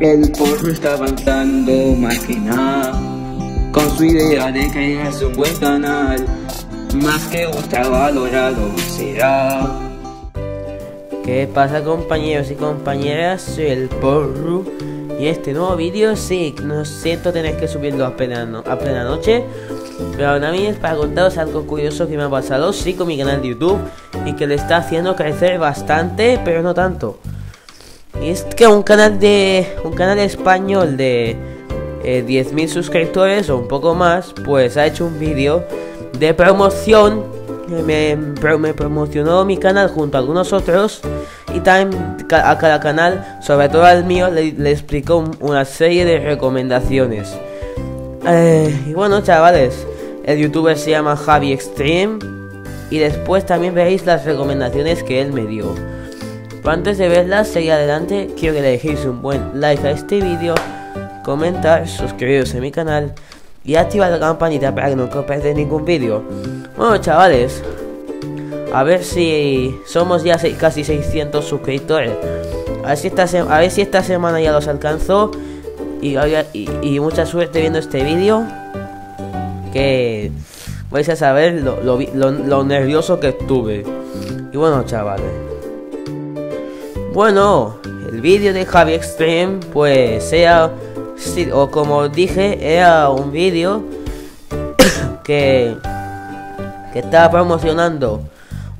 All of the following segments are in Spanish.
El porro está avanzando más que nada. Con su idea de que es un buen canal. Más que valorado será. ¿Qué pasa compañeros y compañeras? Soy el porro. Y este nuevo vídeo sí, no siento tener que subirlo a plena, a plena noche. Pero ahora mismo es para contaros algo curioso que me ha pasado sí con mi canal de YouTube Y que le está haciendo crecer bastante, pero no tanto Y es que un canal de... un canal español de eh, 10.000 suscriptores o un poco más Pues ha hecho un vídeo de promoción me, me promocionó mi canal junto a algunos otros y también a cada canal, sobre todo al mío, le, explicó una serie de recomendaciones. Eh, y bueno, chavales, el youtuber se llama Javi Extreme y después también veréis las recomendaciones que él me dio. Pero antes de verlas, seguir adelante, quiero que le dejéis un buen like a este vídeo, comentar, suscribiros a mi canal y activar la campanita para que os perdáis ningún vídeo. Bueno, chavales, a ver si somos ya casi 600 suscriptores. A ver si esta, semana ya los alcanzó. Y, y, mucha suerte viendo este vídeo. Que vais a saber lo, nervioso que estuve. Y bueno, chavales. Bueno, el vídeo de Javi Extreme, pues sea, o como dije, era un vídeo que, que estaba promocionando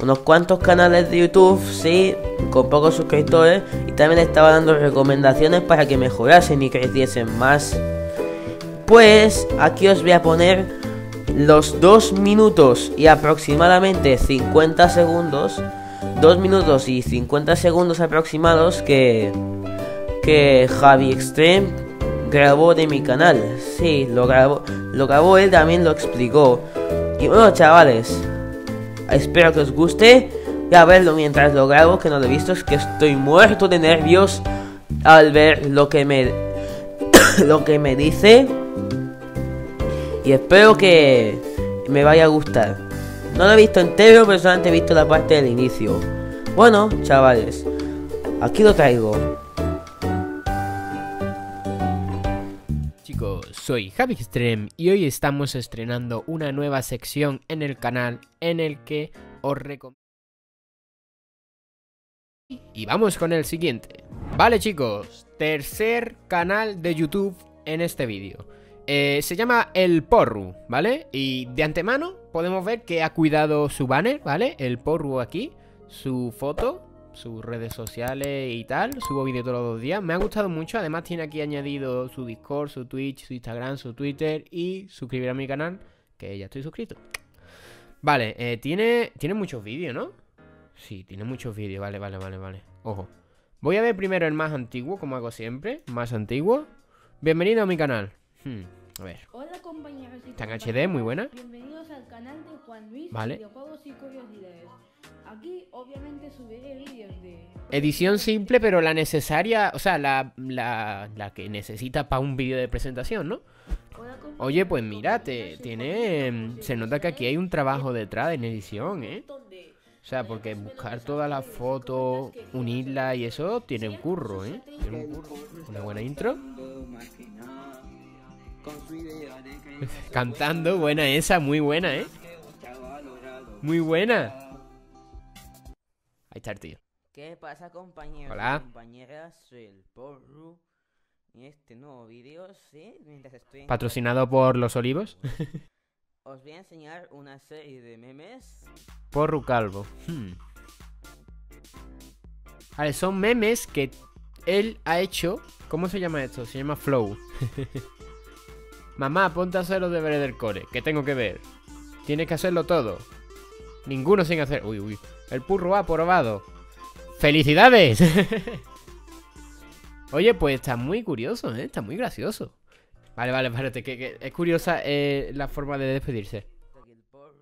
unos cuantos canales de YouTube, sí, con pocos suscriptores, y también estaba dando recomendaciones para que mejorasen y creciesen más. Pues aquí os voy a poner los 2 minutos y aproximadamente 50 segundos, 2 minutos y 50 segundos aproximados que, que Javi Extreme grabó de mi canal. Sí, lo grabó, lo grabó él, también lo explicó. Y bueno, chavales, Espero que os guste. Voy a verlo mientras lo grabo, que no lo he visto. Es que estoy muerto de nervios al ver lo que me, lo que me dice. Y espero que me vaya a gustar. No lo he visto entero, pero solamente he visto la parte del inicio. Bueno, chavales, aquí lo traigo. Chicos, soy Javi y hoy estamos estrenando una nueva sección en el canal en el que os recomiendo... Y vamos con el siguiente. Vale chicos, tercer canal de YouTube en este vídeo. Eh, se llama El Porru, ¿vale? Y de antemano podemos ver que ha cuidado su banner, ¿vale? El Porru aquí, su foto sus redes sociales y tal. Subo vídeos todos los días. Me ha gustado mucho. Además tiene aquí añadido su Discord, su Twitch, su Instagram, su Twitter y suscribir a mi canal, que ya estoy suscrito. Vale, eh, tiene, tiene muchos vídeos, ¿no? Sí, tiene muchos vídeos. Vale, vale, vale, vale. Ojo. Voy a ver primero el más antiguo, como hago siempre. Más antiguo. Bienvenido a mi canal. Hmm, a ver. Hola compañeros Está en HD, muy buena. Bienvenidos al canal de Juan Luis vale. Videojuegos y Curiosidades. Aquí obviamente subiré vídeos de... Edición simple, pero la necesaria, o sea, la, la, la que necesita para un vídeo de presentación, ¿no? Oye, pues mírate, tiene... Se nota que aquí hay un trabajo detrás en edición, ¿eh? O sea, porque buscar todas las fotos, unirlas y eso tiene un curro, ¿eh? Tiene un curro. Una buena intro. Cantando, buena esa, muy buena, ¿eh? Muy buena. Ahí está el tío. ¿Qué pasa compañeros Hola. compañeras? Soy el Porru. Y este nuevo vídeo, sí, mientras estoy... Patrocinado por Los Olivos. Os voy a enseñar una serie de memes. Porru Calvo. Hmm. Vale, son memes que él ha hecho. ¿Cómo se llama esto? Se llama Flow. Mamá, ponte a hacer los deberes del core. ¿Qué tengo que ver? Tienes que hacerlo todo. Ninguno sin hacer. Uy, uy. El purro ha aprobado. ¡Felicidades! Oye, pues está muy curioso, ¿eh? Está muy gracioso. Vale, vale, espérate, que, es curiosa eh, la forma de despedirse.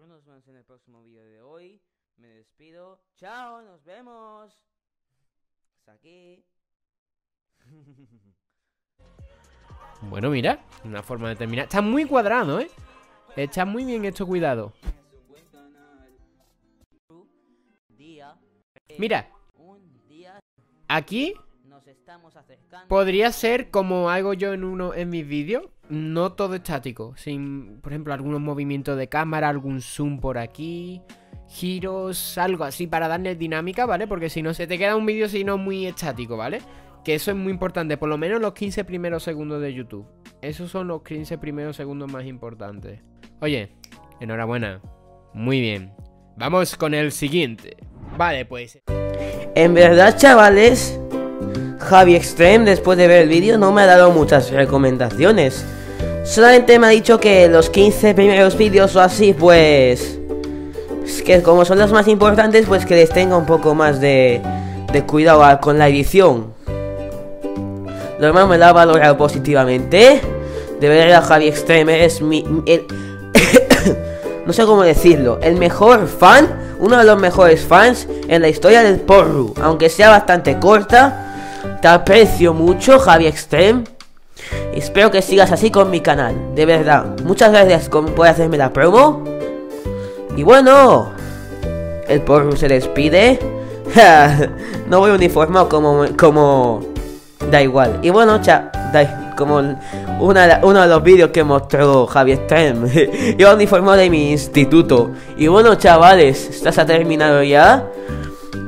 Nos vemos en el próximo vídeo de hoy. Me despido. ¡Chao! ¡Nos vemos! Hasta aquí. bueno, mira, una forma de terminar. Está muy cuadrado, ¿eh? Está muy bien hecho, cuidado. Mira. Aquí. Podría ser como hago yo en uno en mis vídeos, no todo estático, sin, por ejemplo, algunos movimientos de cámara, algún zoom por aquí, giros, algo así para darle dinámica, ¿vale? Porque si no se te queda un vídeo si no muy estático, ¿vale? Que eso es muy importante, por lo menos los 15 primeros segundos de YouTube. Esos son los 15 primeros segundos más importantes. Oye, enhorabuena. Muy bien. Vamos con el siguiente. Vale, pues. En verdad, chavales, Javi Extreme, después de ver el vídeo, no me ha dado muchas recomendaciones. Solamente me ha dicho que los 15 primeros vídeos o así, pues... Es que como son los más importantes, pues que les tenga un poco más de, de cuidado con la edición. Lo demás me lo ha valorado positivamente. De verdad, Javi Extreme es mi... no sé cómo decirlo, el mejor fan, uno de los mejores fans en la historia del porru, aunque sea bastante corta. Te aprecio mucho, Javi Extreme. Espero que sigas así con mi canal, de verdad. Muchas gracias por hacerme la promo. Y bueno, el porru se despide. no voy uniformado como, como... Da igual. Y bueno, cha, como una, uno de los vídeos que mostró Javi Extreme. Yo uniformado de mi instituto. Y bueno, chavales, ¿estás terminado ya?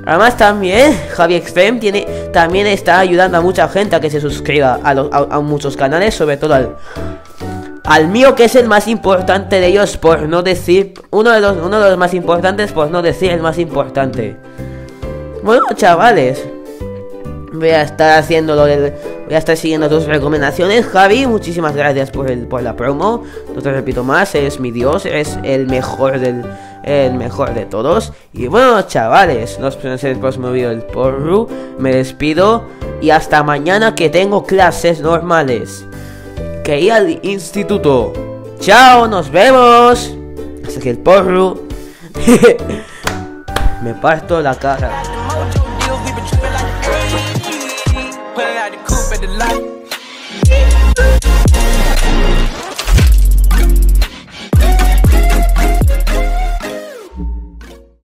Además también Javi Extreme tiene, también está ayudando a mucha gente a que se suscriba a, los- a muchos canales, sobre todo al, al mío que es el más importante de ellos, por no decir, uno de los, uno de los más importantes, por no decir el más importante. Bueno, chavales, voy a estar haciendo lo del, voy a estar siguiendo tus recomendaciones, Javi. Muchísimas gracias por el, por la promo. No te repito más, eres mi dios, eres el mejor del, el mejor de todos. Y bueno, chavales, nos vemos en el próximo vídeo del porru. Me despido y hasta mañana que tengo clases normales. Que ir al instituto. Chao, nos vemos. Hasta que el porru. Me parto la cara.